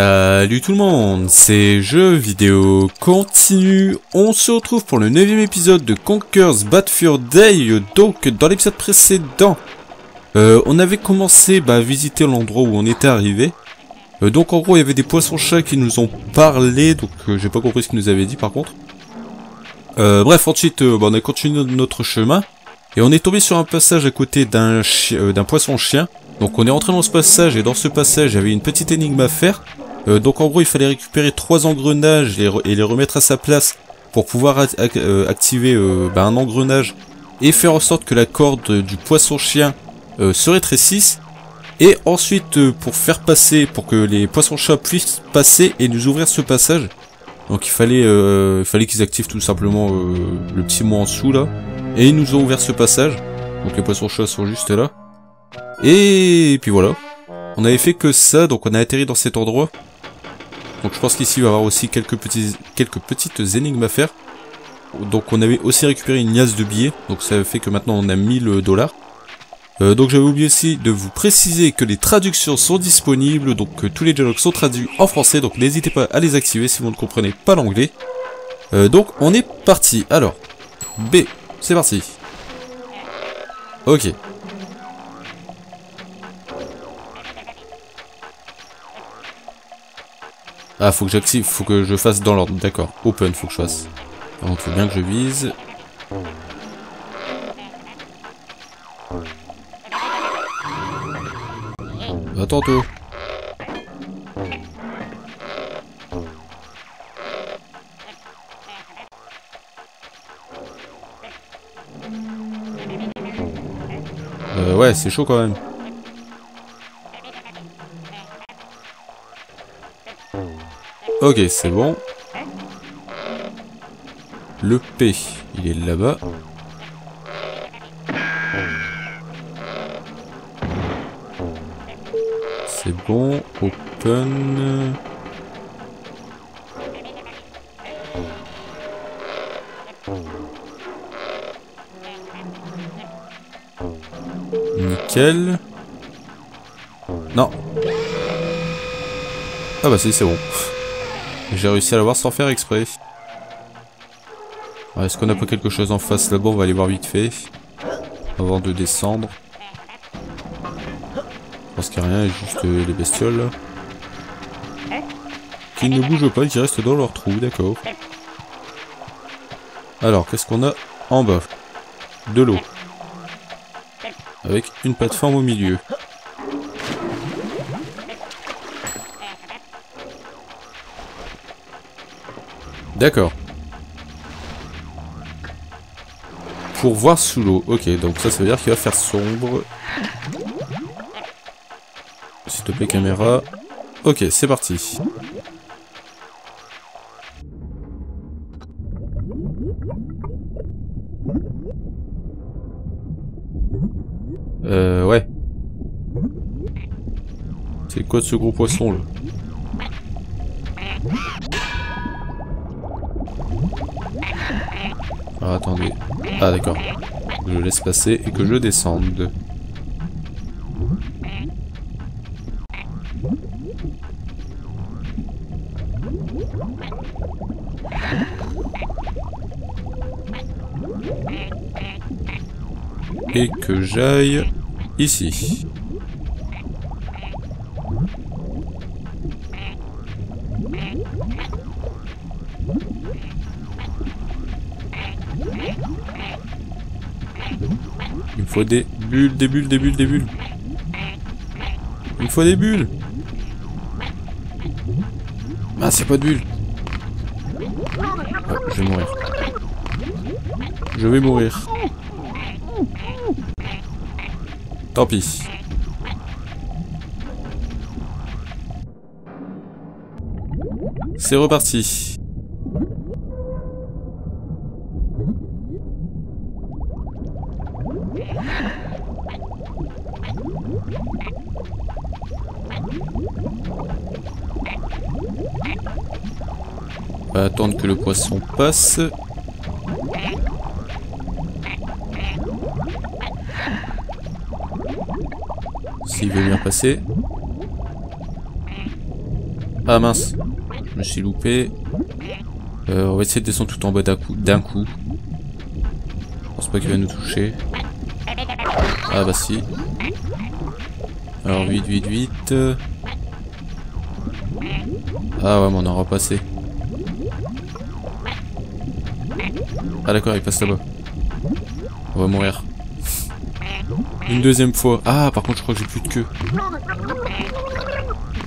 Salut tout le monde, c'est Jeux Vidéo Continue. On se retrouve pour le 9 épisode de Conker's Bad Fur Day. Donc, dans l'épisode précédent, euh, on avait commencé bah, à visiter l'endroit où on était arrivé. Euh, donc, en gros, il y avait des poissons-chats qui nous ont parlé. Donc, euh, j'ai pas compris ce qu'ils nous avaient dit par contre. Bref, ensuite, bah, on a continué notre chemin. Et on est tombé sur un passage à côté d'un poisson-chien. Donc on est rentré dans ce passage et dans ce passage il y avait une petite énigme à faire. Euh, donc en gros il fallait récupérer trois engrenages et, les remettre à sa place pour pouvoir euh, activer euh, bah, un engrenage et faire en sorte que la corde du poisson chien se rétrécisse. Et ensuite pour faire passer, pour que les poissons chats puissent passer et nous ouvrir ce passage. Donc il fallait, il fallait qu'ils activent tout simplement le petit mot en dessous là. Et ils nous ont ouvert ce passage. Donc les poissons chats sont juste là. Et puis voilà. On avait fait que ça, donc on a atterri dans cet endroit. Donc je pense qu'ici il va y avoir aussi quelques, quelques petites énigmes à faire. Donc on avait aussi récupéré une liasse de billets, donc ça fait que maintenant on a 1000 dollars. Euh, donc j'avais oublié aussi de vous préciser que les traductions sont disponibles, donc tous les dialogues sont traduits en français, donc n'hésitez pas à les activer si vous ne comprenez pas l'anglais. Euh, donc on est parti. Alors, B, c'est parti. Ok. Ah, faut que j'active, faut que je fasse dans l'ordre. D'accord. Open, faut que je fasse. Donc, faut bien que je vise. À tantôt. Euh, ouais, c'est chaud quand même. Ok, c'est bon. Le P, il est là-bas. C'est bon. Open. Nickel. Non. Ah bah si, c'est bon. J'ai réussi à l'avoir sans faire exprès. Est-ce qu'on a pas quelque chose en face là-bas? On va aller voir vite fait. Avant de descendre. Je pense qu'il n'y a rien, juste euh, les bestioles. Qui ne bougent pas, qui restent dans leur trou, d'accord. Alors, qu'est-ce qu'on a en bas? De l'eau. Avec une plateforme au milieu. D'accord. Pour voir sous l'eau. Ok, donc ça, ça veut dire qu'il va faire sombre. S'il te plaît, caméra. Ok, c'est parti. Euh, ouais. C'est quoi ce gros poisson, là? Attendez. Ah, d'accord. Je laisse passer et que je descende. Et que j'aille ici. Des bulles, des bulles, des bulles, des bulles. Il me faut des bulles. Ah, c'est pas de bulles. je vais mourir. Je vais mourir. Tant pis. C'est reparti. Va attendre que le poisson passe. S'il veut bien passer. Ah mince, je me suis loupé. Euh, on va essayer de descendre tout en bas d'un coup. D'un coup. Je pense pas qu'il va nous toucher. Ah bah si. Alors vite, vite, vite. Ah ouais, mais on en aura passé. Ah d'accord, il passe là-bas. On va mourir. Une deuxième fois. Ah, par contre, je crois que j'ai plus de queue.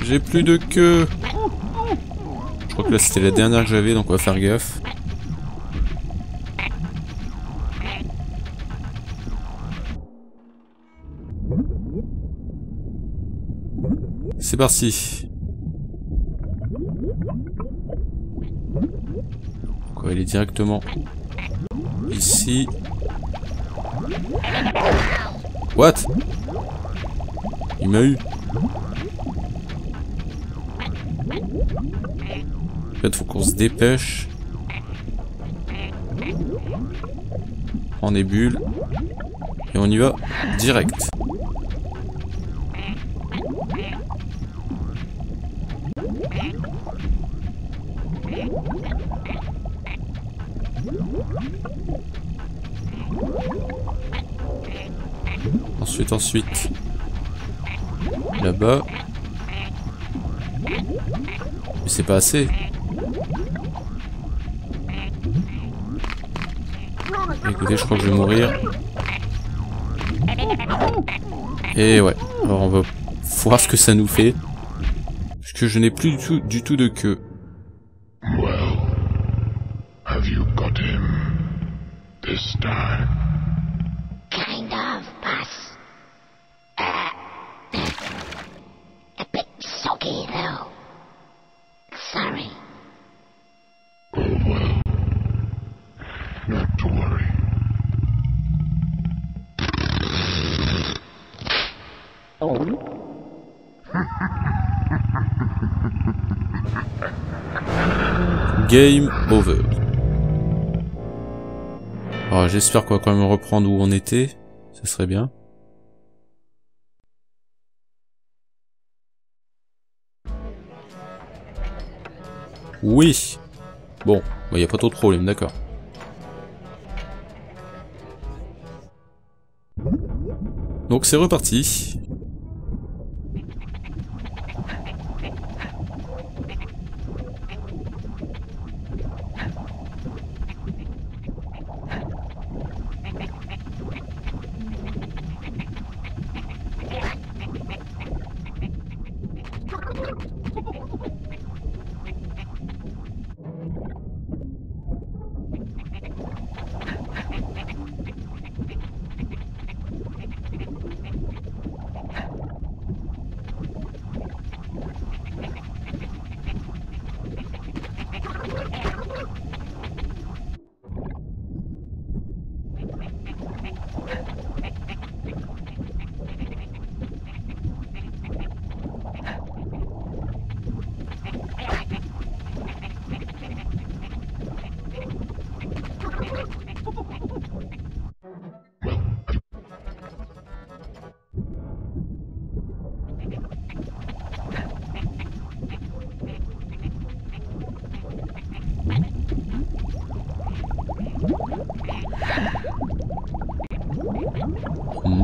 J'ai plus de queue. Je crois que là, c'était la dernière que j'avais, donc on va faire gaffe. C'est parti. On va aller directement ici. What? Il m'a eu. En fait, faut qu'on se dépêche. On est bulle. Et on y va direct. Ensuite. Là-bas. Mais c'est pas assez. Écoutez, je crois que je vais mourir. Et ouais. Alors on va voir ce que ça nous fait. Parce que je n'ai plus du tout, du tout de queue. Game over. Alors j'espère qu'on va quand même reprendre où on était. Ça serait bien. Oui. Bon, il n'y a pas trop de problème, d'accord. Donc c'est reparti.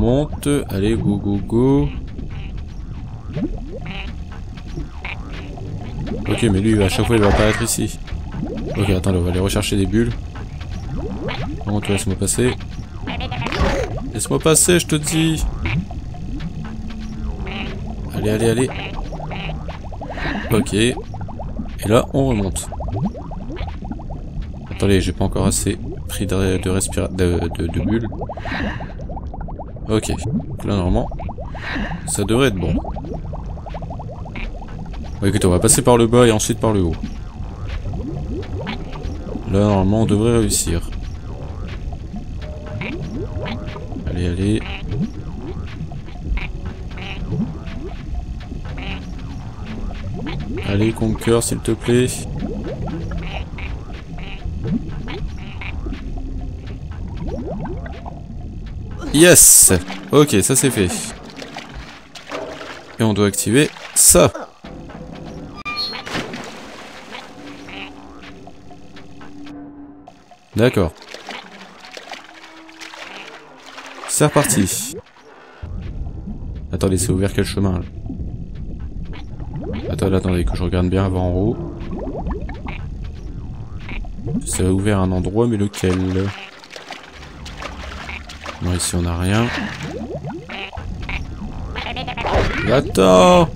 Monte. Allez, go, go, go. Ok, mais lui, à chaque fois, il va apparaître ici. Ok, attendez, on va aller rechercher des bulles. Par contre, laisse-moi passer. Laisse-moi passer, je te dis. Allez, allez, allez. Ok. Et là, on remonte. Attendez, j'ai pas encore assez pris de, de, de bulles. Ok. Là, normalement, ça devrait être bon. Bon, écoutez, on va passer par le bas et ensuite par le haut. Là, normalement, on devrait réussir. Allez, allez. Allez, Conquer, s'il te plaît. Yes Ok, ça c'est fait. Et on doit activer ça. D'accord. C'est reparti. Attendez, c'est ouvert quel chemin Attendez, attendez, que je regarde bien avant en haut. C'est ouvert un endroit, mais lequel? Non, ici on a rien. Attends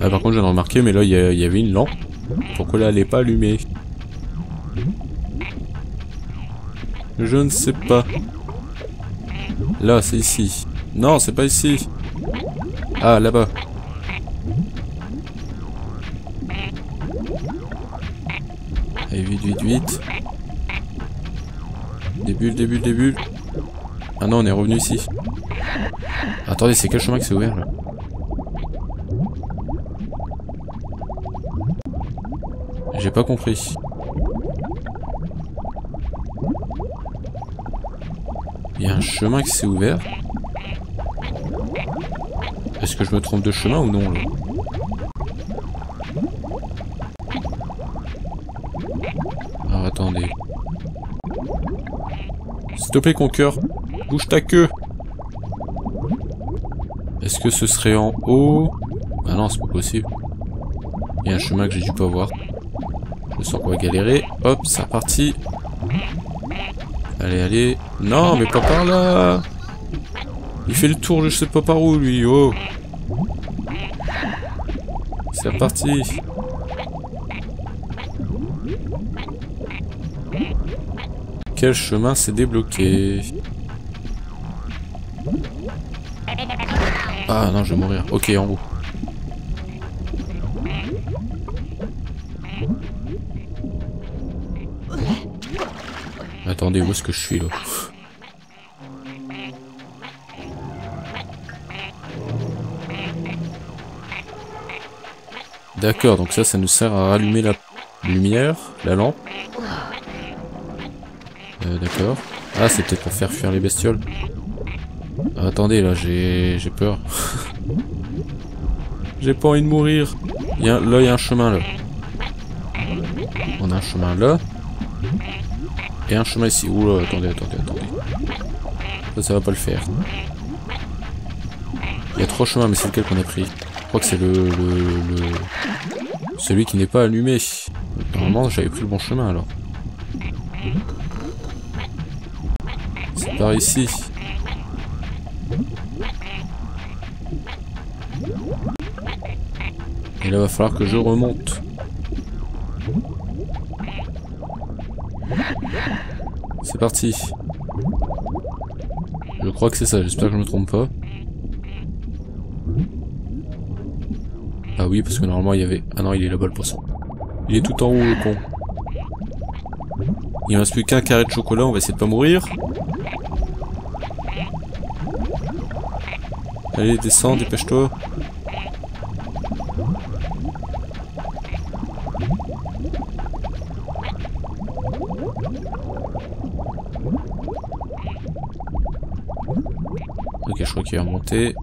Ah, par contre, j'ai remarqué, mais là, il y, y avait une lampe. Pourquoi là, elle est pas allumée? Je ne sais pas. Là, c'est ici. Non, c'est pas ici. Ah, là-bas. Allez, vite, vite, vite. Des bulles, des bulles, des bulles. Ah non, on est revenu ici. Attendez, c'est quel chemin qui s'est ouvert là J'ai pas compris. Il y a un chemin qui s'est ouvert. Est-ce que je me trompe de chemin ou non là Alors attendez. S'il te plaît, Conqueur, bouge ta queue. Est-ce que ce serait en haut? Ah non, c'est pas possible. Il y a un chemin que j'ai dû pas voir. Je sens qu'on va galérer. Hop, c'est reparti. Allez, allez. Non, mais pas par là. Il fait le tour, je sais pas par où, lui. Oh. C'est reparti. Quel chemin s'est débloqué Ah non, je vais mourir. Ok, en haut. Attendez, où est-ce que je suis là D'accord, donc ça, ça nous sert à rallumer la lumière, la lampe. D'accord. Ah, c'est peut-être pour faire fuir les bestioles. Ah, attendez, là, j'ai peur. j'ai pas envie de mourir. Y a, là, il y a un chemin, là. On a un chemin là. Et un chemin ici. Oula, attendez, attendez, attendez. Ça, va pas le faire. Il y a trois chemins, mais c'est lequel qu'on a pris? Je crois que c'est le, le... Celui qui n'est pas allumé. Normalement, j'avais pris le bon chemin, alors. C'est par ici. Et là, va falloir que je remonte. C'est parti. Je crois que c'est ça, j'espère que je me trompe pas. Ah oui, parce que normalement il y avait... Ah non, il est là-bas le poisson. Il est tout en haut le con. Il ne reste plus qu'un carré de chocolat, on va essayer de pas mourir. Allez, descends, dépêche-toi. Ok, je crois qu'il va remonter.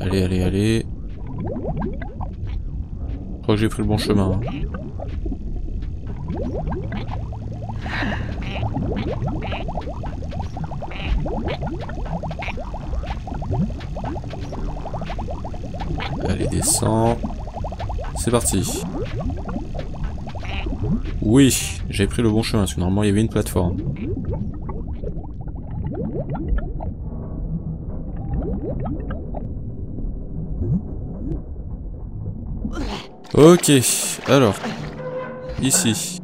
Allez, allez, allez. Je crois que j'ai pris le bon chemin. hein. Allez, descends. C'est parti. Oui, j'ai pris le bon chemin, parce que normalement il y avait une plateforme. Ok, alors, ici.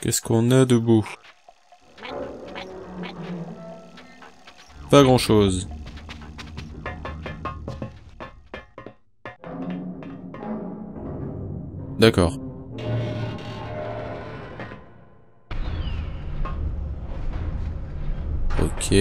Qu'est-ce qu'on a debout Pas grand-chose. D'accord. Ok.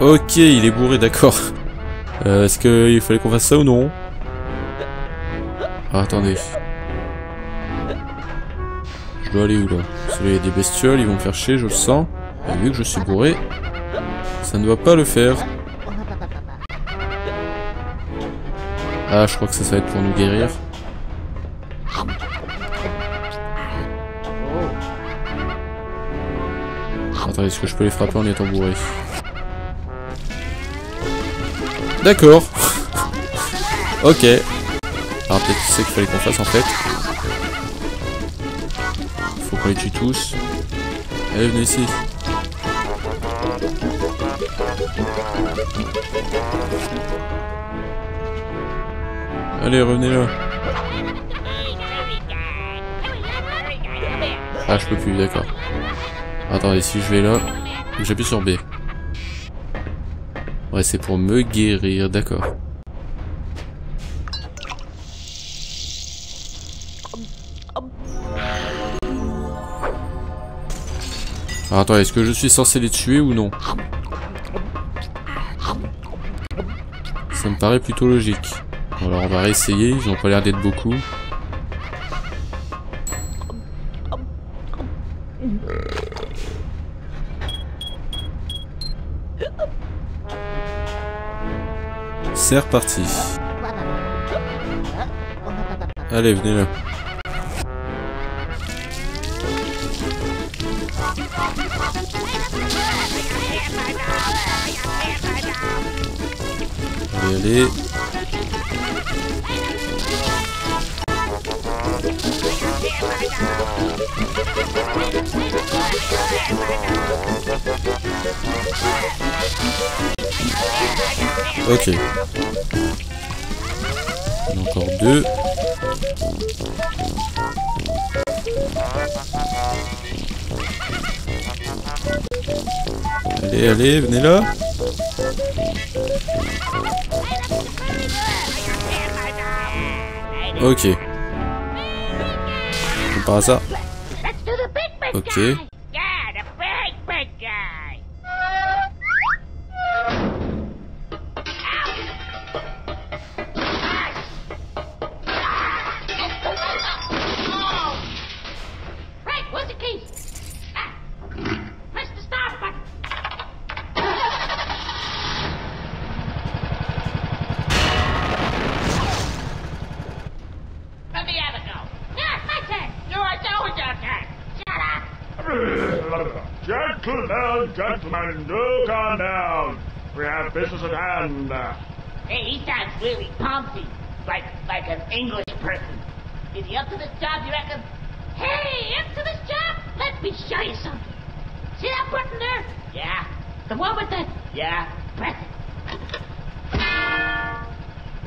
Ok, il est bourré, d'accord. Euh, Est-ce qu'il fallait qu'on fasse ça ou non? Ah, Attendez. Je dois aller où là? Parce que là, il y a des bestioles, ils vont me faire chier, je le sens. Et vu que je suis bourré, ça ne doit pas le faire. Ah, je crois que ça, ça va être pour nous guérir. Est-ce que je peux les frapper en étant bourré D'accord. ok. Alors peut-être c'est ce qu'il fallait qu'on fasse en fait. Faut qu'on les tue tous. Allez, venez ici. Allez, revenez là. Ah, je peux plus, d'accord. Attendez, si je vais là, j'appuie sur B. Ouais, c'est pour me guérir, d'accord. Alors, attends, est-ce que je suis censé les tuer ou non? Ça me paraît plutôt logique. Alors on va réessayer, ils ont pas l'air d'être beaucoup. C'est reparti. Allez, venez là. Ok. Il y en a Encore deux. Allez, allez, venez là. Ok. Comme par hasard. Let's do the big, big Ok. Do calm down. We have business at hand. Hey, he sounds really pumpy, like like an English person. Is he up to this job, you reckon? Hey, up to this job? Let me show you something. See that button there? Yeah. The one with the... Yeah, press it.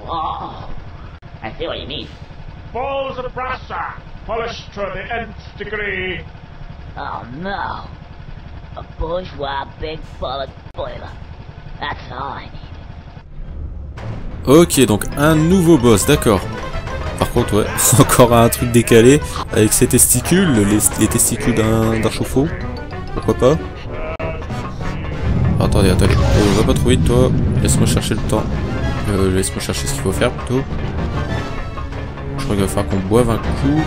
Whoa. I see what you mean. Balls of brassa, polished to the nth degree. Oh, no. Bourgeois big. Ok, donc un nouveau boss, d'accord. Par contre, ouais, encore un truc décalé avec ses testicules, les, les testicules d'un d'un chauffe-eau. Pourquoi pas Attendez, attendez. Oh, va pas trop vite, toi. Laisse-moi chercher le temps. Euh, laisse-moi chercher ce qu'il faut faire plutôt. Je crois qu'il va falloir qu'on boive un coup.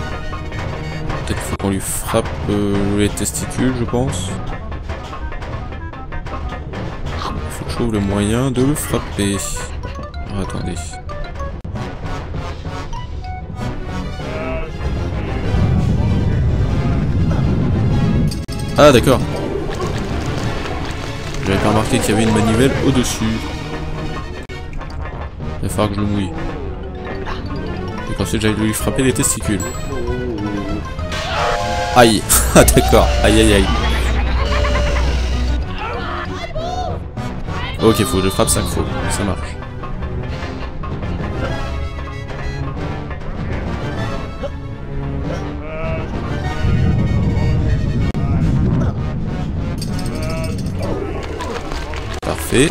Peut-être qu'il faut qu'on lui frappe euh, les testicules, je pense. Trouve le moyen de le frapper. Attendez. Ah d'accord. J'avais pas remarqué qu'il y avait une manivelle au-dessus. Il va falloir que je le mouille. Et qu'ensuite j'aille lui frapper les testicules. Aïe Ah d'accord. Aïe aïe aïe. Ok, faut je frappe 5 fois. Ça marche. Parfait.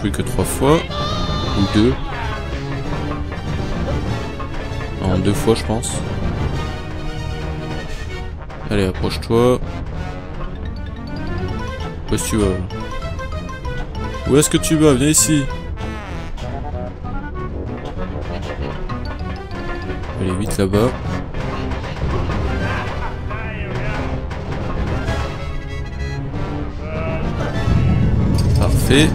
Plus que 3 fois. Ou 2. Deux fois, je pense. Allez, approche-toi. Où est-ce que tu vas Où est-ce que tu vas? Viens ici. Allez, vite là-bas. Parfait.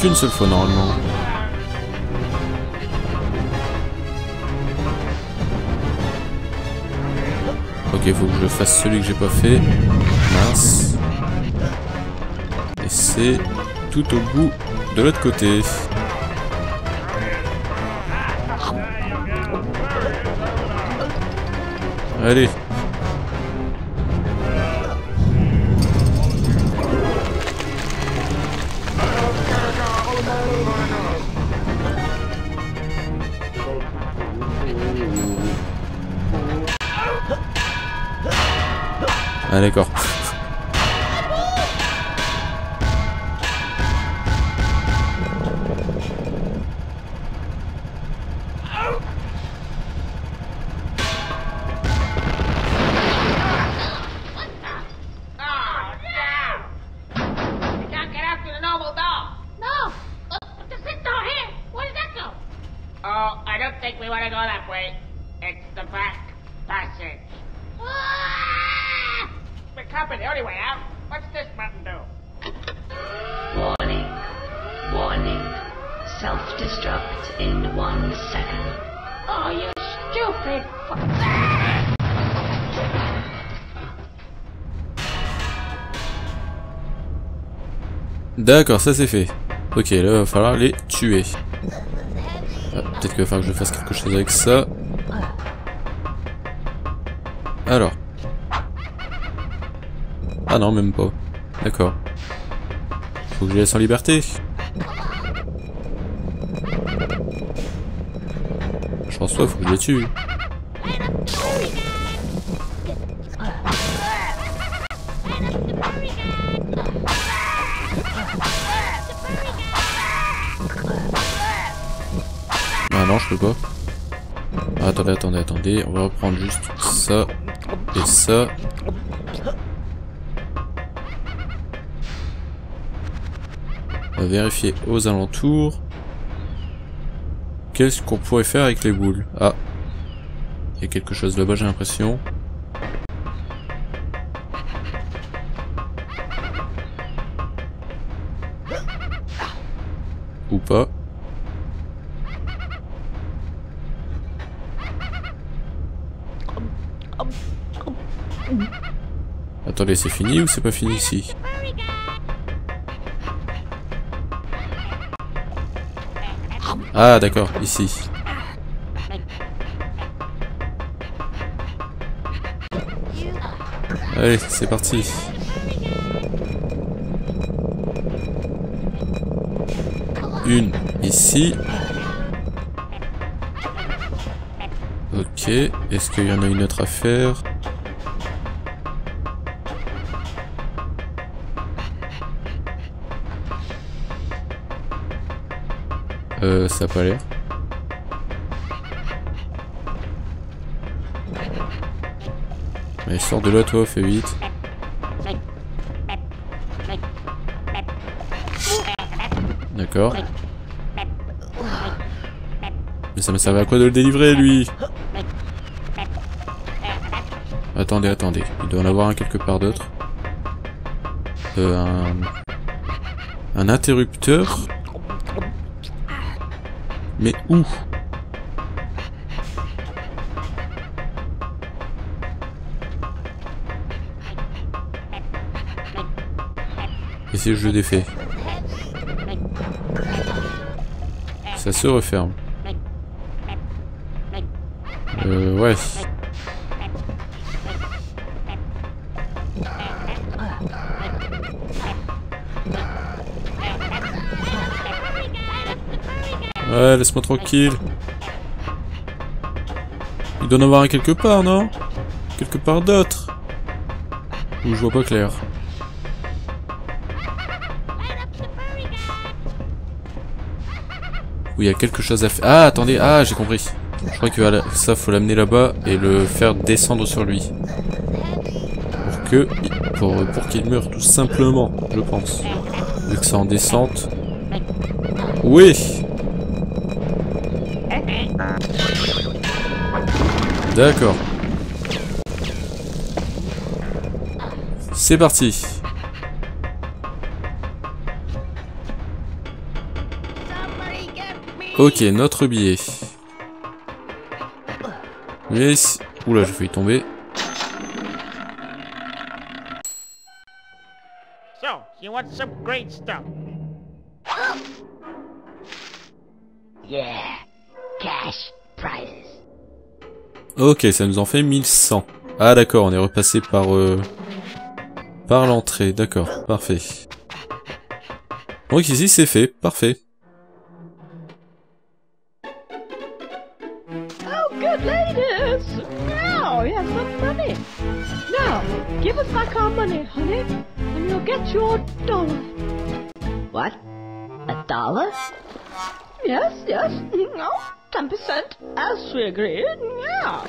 Qu'une seule fois normalement. Ok, faut que je fasse celui que j'ai pas fait. Mince. Et c'est tout au bout de l'autre côté. Allez. Ah d'accord. D'accord, ça c'est fait. Ok, là il va falloir les tuer. Ah, Peut-être qu'il va falloir que je fasse quelque chose avec ça. Alors. Ah non, même pas. D'accord. Faut que je les laisse en liberté. Je pense pas, faut que je les tue. On va reprendre juste ça et ça. On va vérifier aux alentours. Qu'est-ce qu'on pourrait faire avec les boules? Ah. Il y a quelque chose là-bas, j'ai l'impression. Ou pas. Attendez, c'est fini ou c'est pas fini ici Ah d'accord, ici. Allez, c'est parti. Une ici. Ok, est-ce qu'il y en a une autre à faire? Euh, ça a pas l'air. Allez, sors de là, toi, fais vite. D'accord. Mais ça me servait à quoi de le délivrer, lui? Attendez, attendez. Il doit en avoir un quelque part d'autre. Euh, un... Un interrupteur mais où Et si je défais Ça se referme. Euh, ouais. Ouais, laisse-moi tranquille. Il doit en avoir un quelque part, non? Quelque part d'autre. Ou je vois pas clair. Où il y a quelque chose à faire. Ah, attendez, ah, j'ai compris. Je crois que ça, faut l'amener là-bas et le faire descendre sur lui. Pour que... Pour, pour qu'il meure, tout simplement, je pense. Vu que c'est en descente. Oui D'accord. C'est parti. Ok, notre billet. Yes. Oula, j'ai failli tomber. So, you want some great stuff? Yeah. Ok, ça nous en fait 1100. Ah d'accord, on est repassé par... Euh, par l'entrée, d'accord, parfait. Donc ici c'est fait, parfait. Oh, good ladies! Now, you have some money. Now, give us back our money, honey, and you'll get your dollar. What? A dollar? Yes, yes. No, ten percent, as we agreed. Yeah.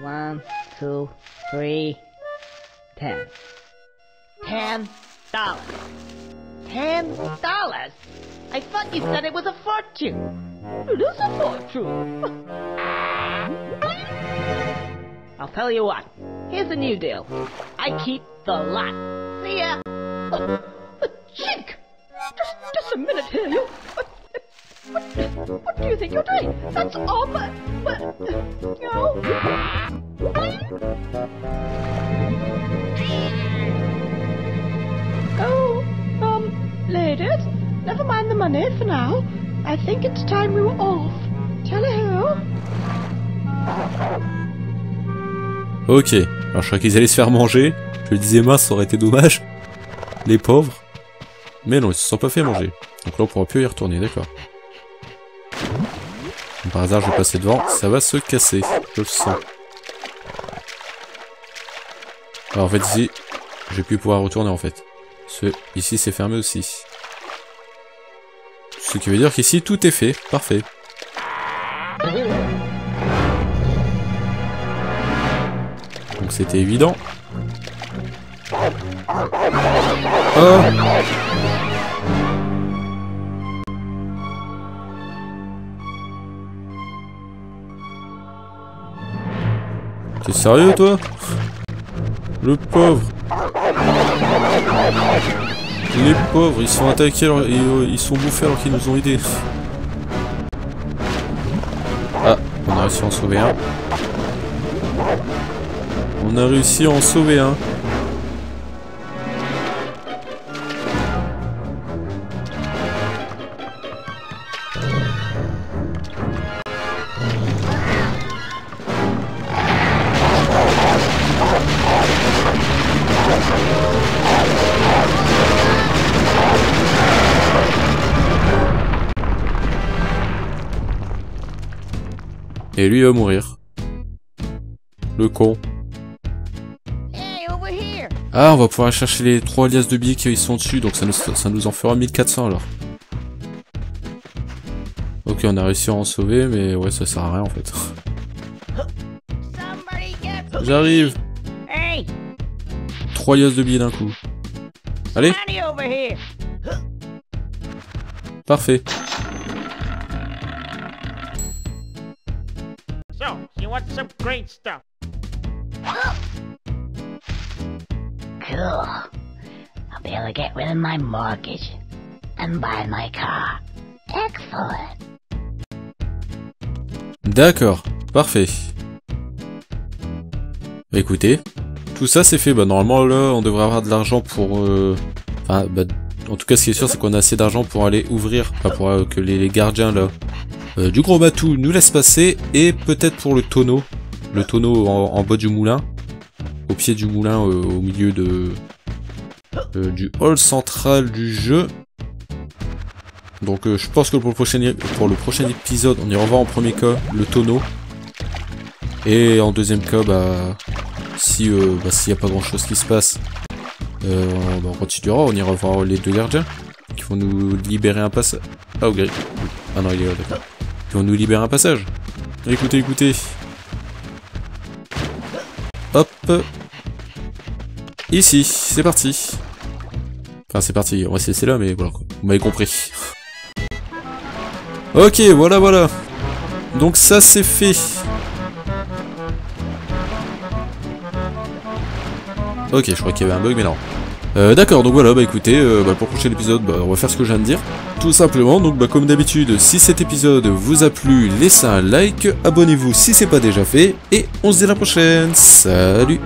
One, two, three, ten. Ten dollars. Ten dollars? I thought you said it was a fortune. It is a fortune. I'll tell you what. Here's a new deal. I keep the lot. See ya. A cheek! Just, just a minute here, you. What, what, do you think you're doing? That's all but, but, know. Oh, um, ladies, never mind the money for now. I think it's time we were off. Tally-ho. Ok, alors je crois qu'ils allaient se faire manger. Je le disais mince, ça aurait été dommage. Les pauvres. Mais non, ils se sont pas fait manger. Donc là on pourra plus y retourner, d'accord. Par hasard je vais passer devant, ça va se casser, je le sens. Alors en fait ici, je vais plus pouvoir retourner en fait. Ici c'est fermé aussi. Ce qui veut dire qu'ici tout est fait, parfait. Donc c'était évident. Oh T'es sérieux toi Le pauvre Les pauvres, ils sont attaqués alors, ils, euh, ils sont bouffés alors qu'ils nous ont aidés. Ah, on a réussi à en sauver un. On a réussi à en sauver un. Et lui il va mourir. Le con. Ah, on va pouvoir chercher les trois liasses de billets qui sont dessus, donc ça nous, ça nous en fera 1400 alors. Ok, on a réussi à en sauver, mais ouais, ça sert à rien en fait. J'arrive Hey, Trois liasses de billets d'un coup. Allez, parfait. So, you want some great stuff? Cool. I'll be able to get rid of my mortgage and buy my car. Excellent. D'accord, parfait. Écoutez, tout ça c'est fait. Bah normalement là, on devrait avoir de l'argent pour... euh, Enfin, bah, en tout cas, ce qui est sûr, c'est qu'on a assez d'argent pour aller ouvrir, enfin, pour euh, que les, les gardiens là euh, du gros bateau nous laissent passer, et peut-être pour le tonneau, le tonneau en, bas du moulin, au pied du moulin, euh, au milieu de euh, du hall central du jeu. Donc, je pense que pour le prochain pour le prochain épisode, on ira voir en premier cas le tonneau, et en deuxième cas, bah si bah, s'il n'y a pas grand chose qui se passe, on, bah, on continuera, on ira voir les deux gardiens qui vont nous libérer un passage. Ah, ok. Ah non, il est là, d'accord. Nous libérer un passage. Écoutez, écoutez. Hop. Ici, c'est parti. Enfin, c'est parti, on va se laisser là, mais voilà, vous m'avez compris. Ok, voilà, voilà. Donc ça, c'est fait. Ok, je crois qu'il y avait un bug, mais non. Euh, D'accord, donc voilà, bah écoutez, euh, bah, pour le prochain épisode, bah, on va faire ce que je viens de dire. Tout simplement, donc bah, comme d'habitude, si cet épisode vous a plu, laissez un like, abonnez-vous si c'est pas déjà fait, et on se dit à la prochaine. Salut